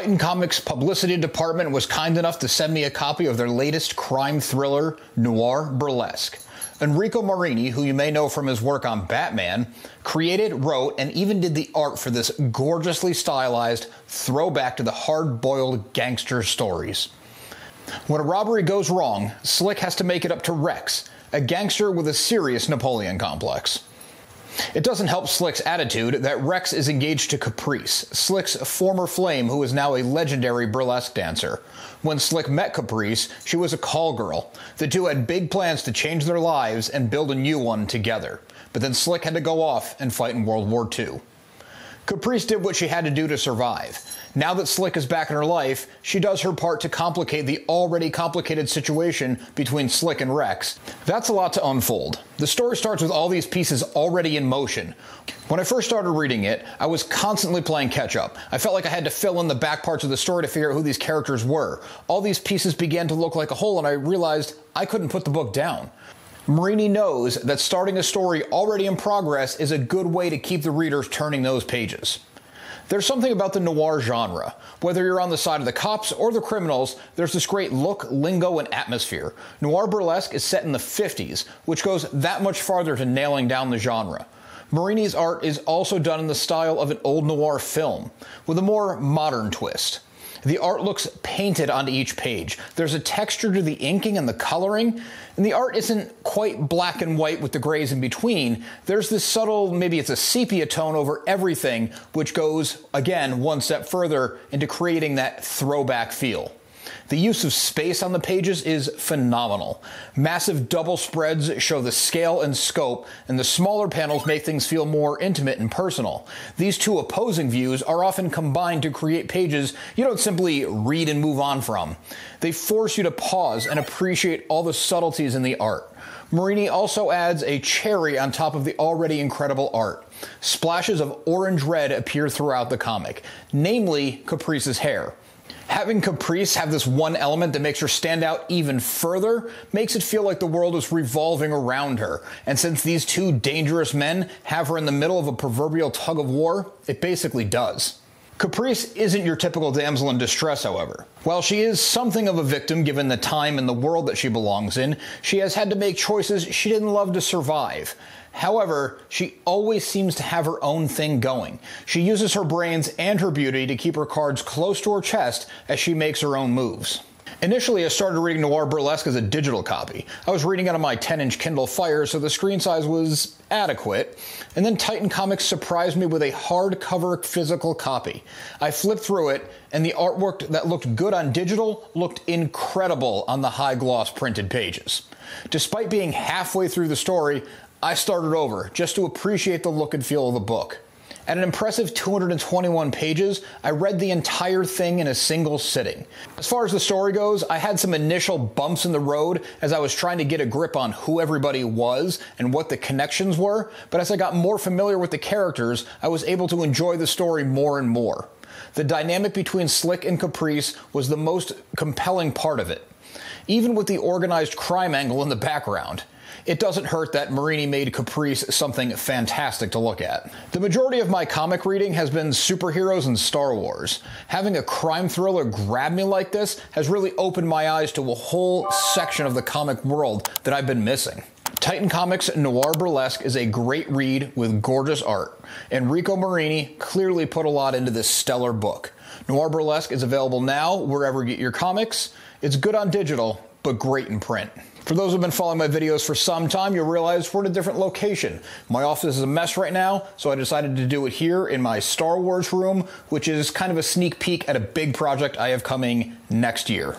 Titan Comics publicity department was kind enough to send me a copy of their latest crime thriller, Noir Burlesque. Enrico Marini, who you may know from his work on Batman, created, wrote, and even did the art for this gorgeously stylized throwback to the hard boiled gangster stories. When a robbery goes wrong, Slick has to make it up to Rex, a gangster with a serious Napoleon complex. It doesn't help Slick's attitude that Rex is engaged to Caprice, Slick's former flame who is now a legendary burlesque dancer. When Slick met Caprice, she was a call girl. The two had big plans to change their lives and build a new one together. But then Slick had to go off and fight in World War II. Caprice did what she had to do to survive. Now that Slick is back in her life, she does her part to complicate the already complicated situation between Slick and Rex. That's a lot to unfold. The story starts with all these pieces already in motion. When I first started reading it, I was constantly playing catch up. I felt like I had to fill in the back parts of the story to figure out who these characters were. All these pieces began to look like a whole, and I realized I couldn't put the book down. Marini knows that starting a story already in progress is a good way to keep the readers turning those pages. There's something about the noir genre. Whether you're on the side of the cops or the criminals, there's this great look, lingo, and atmosphere. Noir burlesque is set in the 50s, which goes that much farther to nailing down the genre. Marini's art is also done in the style of an old noir film, with a more modern twist. The art looks painted onto each page. There's a texture to the inking and the coloring, and the art isn't quite black and white with the grays in between. There's this subtle, maybe it's a sepia tone over everything, which goes, again, one step further into creating that throwback feel. The use of space on the pages is phenomenal. Massive double spreads show the scale and scope, and the smaller panels make things feel more intimate and personal. These two opposing views are often combined to create pages you don't simply read and move on from. They force you to pause and appreciate all the subtleties in the art. Marini also adds a cherry on top of the already incredible art. Splashes of orange red appear throughout the comic, namely Caprice's hair. Having Caprice have this one element that makes her stand out even further makes it feel like the world is revolving around her. And since these two dangerous men have her in the middle of a proverbial tug of war, it basically does. Caprice isn't your typical damsel in distress, however. While she is something of a victim given the time and the world that she belongs in, she has had to make choices she didn't love to survive. However, she always seems to have her own thing going. She uses her brains and her beauty to keep her cards close to her chest as she makes her own moves. Initially, I started reading Noir Burlesque as a digital copy. I was reading it on my 10 inch Kindle Fire, so the screen size was adequate. And then Titan Comics surprised me with a hardcover physical copy. I flipped through it, and the artwork that looked good on digital looked incredible on the high gloss printed pages. Despite being halfway through the story, I started over just to appreciate the look and feel of the book. At an impressive 221 pages, I read the entire thing in a single sitting. As far as the story goes, I had some initial bumps in the road as I was trying to get a grip on who everybody was and what the connections were, but as I got more familiar with the characters, I was able to enjoy the story more and more. The dynamic between Slick and Caprice was the most compelling part of it, even with the organized crime angle in the background it doesn't hurt that Marini made Caprice something fantastic to look at. The majority of my comic reading has been superheroes and Star Wars. Having a crime thriller grab me like this has really opened my eyes to a whole section of the comic world that I've been missing. Titan Comics Noir Burlesque is a great read with gorgeous art. Enrico Marini clearly put a lot into this stellar book. Noir Burlesque is available now wherever you get your comics. It's good on digital, but great in print. For those who've been following my videos for some time, you'll realize we're in a different location. My office is a mess right now, so I decided to do it here in my Star Wars room, which is kind of a sneak peek at a big project I have coming next year.